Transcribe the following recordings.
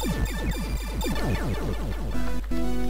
Thank you.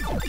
Oh.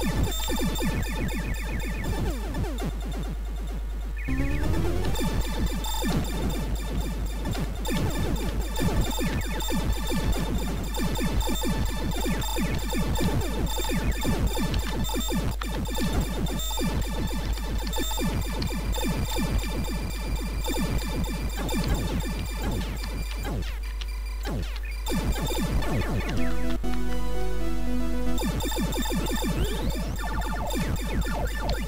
you Oh, my God.